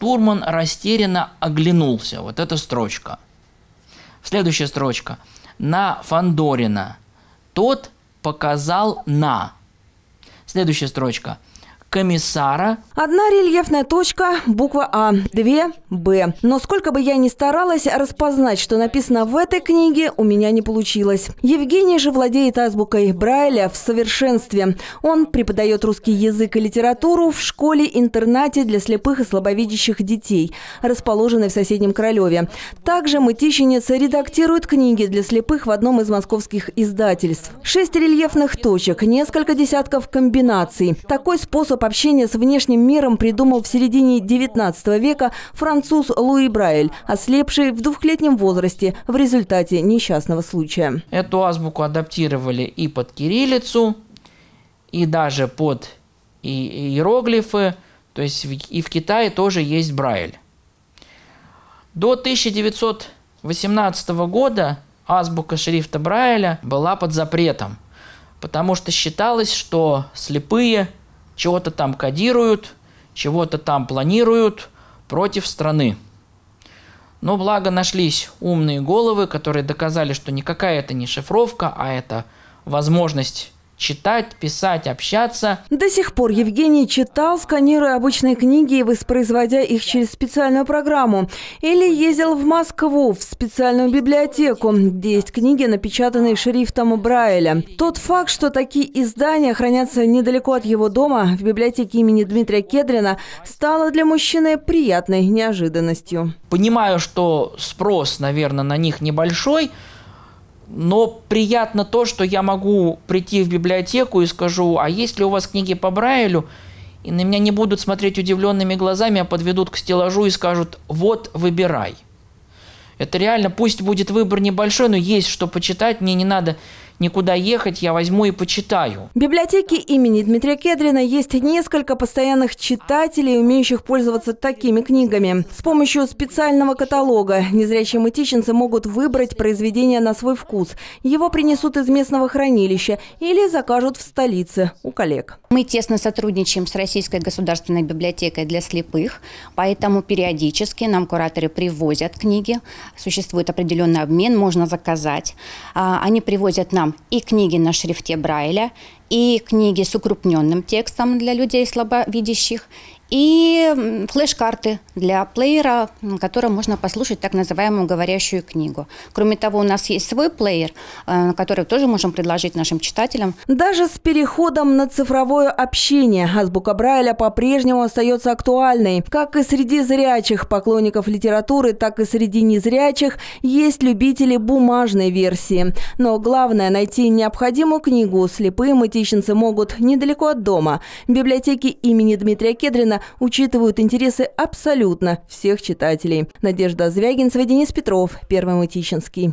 Штурман растерянно оглянулся. Вот эта строчка. Следующая строчка. На Фандорина. Тот показал на. Следующая строчка – комиссара. Одна рельефная точка, буква А, две Б. Но сколько бы я ни старалась распознать, что написано в этой книге, у меня не получилось. Евгений же владеет азбукой Брайля в совершенстве. Он преподает русский язык и литературу в школе-интернате для слепых и слабовидящих детей, расположенной в соседнем Королеве. Также мытищенец редактирует книги для слепых в одном из московских издательств. Шесть рельефных точек, несколько десятков комбинаций. Такой способ способ общения с внешним миром придумал в середине XIX века француз Луи Брайль, ослепший в двухлетнем возрасте в результате несчастного случая. Эту азбуку адаптировали и под кириллицу, и даже под иероглифы, то есть и в Китае тоже есть Брайль. До 1918 года азбука шрифта Брайля была под запретом, потому что считалось, что слепые – чего-то там кодируют, чего-то там планируют против страны. Но благо нашлись умные головы, которые доказали, что никакая это не шифровка, а это возможность читать, писать, общаться. До сих пор Евгений читал, сканируя обычные книги и воспроизводя их через специальную программу. Или ездил в Москву, в специальную библиотеку, где есть книги, напечатанные шрифтом Брайля. Тот факт, что такие издания хранятся недалеко от его дома, в библиотеке имени Дмитрия Кедрина, стало для мужчины приятной неожиданностью. Понимаю, что спрос, наверное, на них небольшой, но приятно то, что я могу прийти в библиотеку и скажу, а есть ли у вас книги по Брайлю? И на меня не будут смотреть удивленными глазами, а подведут к стеллажу и скажут, вот, выбирай. Это реально, пусть будет выбор небольшой, но есть что почитать, мне не надо никуда ехать, я возьму и почитаю. В библиотеке имени Дмитрия Кедрина есть несколько постоянных читателей, умеющих пользоваться такими книгами. С помощью специального каталога незрячие мытищенцы могут выбрать произведение на свой вкус. Его принесут из местного хранилища или закажут в столице у коллег. Мы тесно сотрудничаем с Российской государственной библиотекой для слепых, поэтому периодически нам кураторы привозят книги. Существует определенный обмен, можно заказать. А, они привозят нам и книги на шрифте Брайля, и книги с укрупненным текстом для людей слабовидящих, и флеш-карты для плеера, которым можно послушать так называемую говорящую книгу. Кроме того, у нас есть свой плеер, э, который тоже можем предложить нашим читателям. Даже с переходом на цифровое общение азбука Брайля по-прежнему остается актуальной. Как и среди зрячих поклонников литературы, так и среди незрячих есть любители бумажной версии. Но главное – найти необходимую книгу слепые мытищенцы могут недалеко от дома. В библиотеке имени Дмитрия Кедрина учитывают интересы абсолютно всех читателей. Надежда Звягинцева, Денис Петров, Первый Мытищинский.